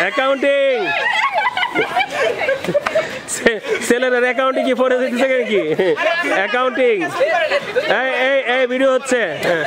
Accounting সেলের accounting কি পড়ে দিতেছে নাকি? অ্যাকাউন্টিং এই এই ভিডিও হচ্ছে। হ্যাঁ।